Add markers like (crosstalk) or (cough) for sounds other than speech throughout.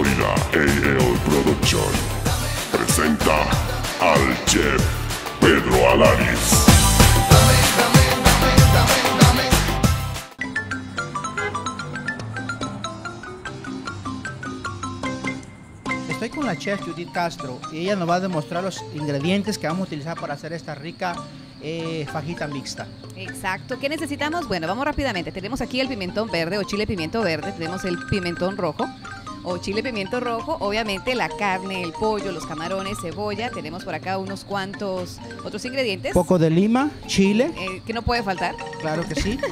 Florida AL Production presenta al chef Pedro Alanis. Estoy con la chef Judith Castro y ella nos va a demostrar los ingredientes que vamos a utilizar para hacer esta rica eh, fajita mixta. Exacto. ¿Qué necesitamos? Bueno, vamos rápidamente. Tenemos aquí el pimentón verde o chile pimiento verde. Tenemos el pimentón rojo o chile pimiento rojo. Obviamente la carne, el pollo, los camarones, cebolla. Tenemos por acá unos cuantos otros ingredientes. Poco de lima, chile, eh, que no puede faltar. claro que sí. (laughs)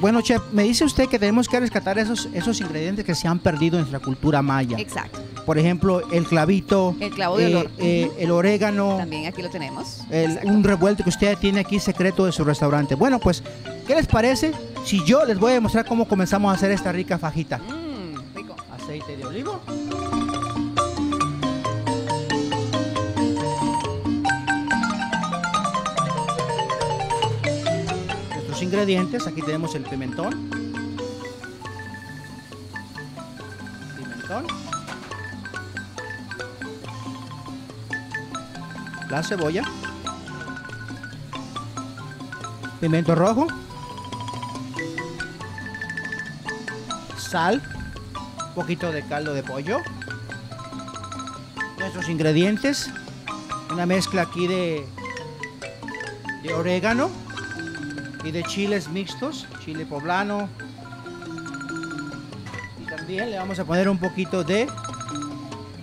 Bueno, chef, me dice usted que tenemos que rescatar esos, esos ingredientes que se han perdido en nuestra cultura maya. Exacto. Por ejemplo, el clavito, El clavo de eh, olor. eh, el orégano, También aquí lo tenemos. el- un revuelto que usted tiene aquí secreto de su restaurante. Bueno, pues, ¿qué les parece si yo les voy a demostrar cómo comenzamos a hacer esta rica fajita? Mm. Aceite de olivo. Nuestros ingredientes, aquí tenemos el pimentón. Pimentón. La cebolla. Pimiento rojo. Sal poquito de caldo de pollo. Nuestros ingredientes, una mezcla aquí de, de orégano y de chiles mixtos, chile poblano. Y también le vamos a poner un poquito de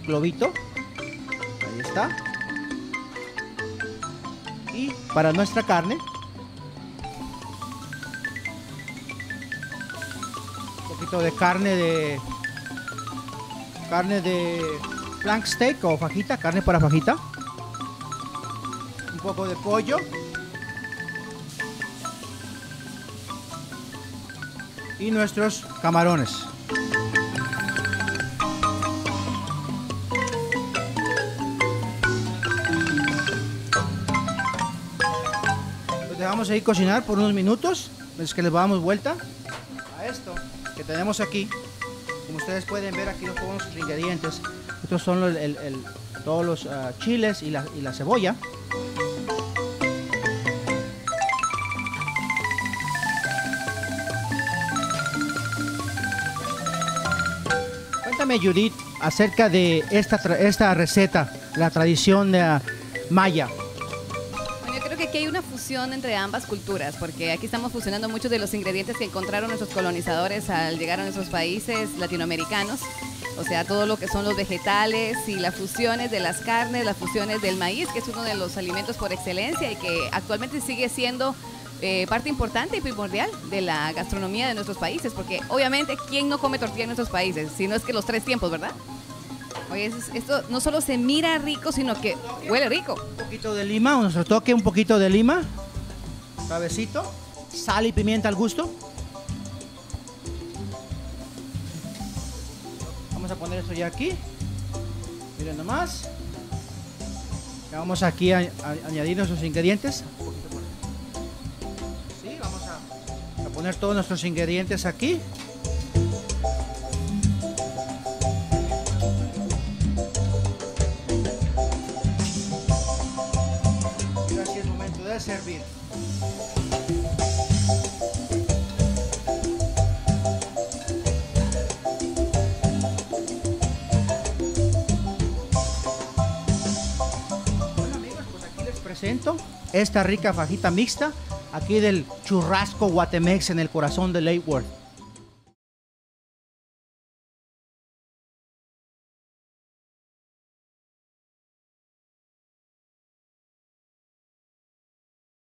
globito. Ahí está. Y para nuestra carne, un poquito de carne de carne de flank steak o fajita, carne para fajita. Un poco de pollo. Y nuestros camarones. Los dejamos ahí cocinar por unos minutos. Es que les damos vuelta a esto que tenemos aquí. Como ustedes pueden ver aquí todos nuestros ingredientes. Estos son los- todos los ah, chiles y la, cebolla. Cuéntame Judith acerca de esta receta, la tradición ah, maya. Que hay una fusión entre ambas culturas, porque aquí estamos fusionando muchos de los ingredientes que encontraron nuestros colonizadores al llegar a nuestros países latinoamericanos. O sea, todo lo que son los vegetales y las fusiones de las carnes, las fusiones del maíz, que es uno de los alimentos por excelencia y que actualmente sigue siendo eh, parte importante y primordial de la gastronomía de nuestros países, porque obviamente, ¿quién no come tortilla en nuestros países? Si no es que los tres tiempos, ¿verdad? Oye, esto no solo se mira rico, sino que huele rico. Un poquito de lima, nuestro toque, un poquito de lima. Suavecito. Sal y pimienta al gusto. Vamos a poner esto ya aquí. Miren nomás. Ya vamos aquí a, añadir nuestros ingredientes. Sí, vamos a poner todos nuestros ingredientes aquí. Servir. Bueno amigos, pues aquí les presento esta rica fajita mixta aquí del churrasco Guatemex en el corazón de Lake Worth.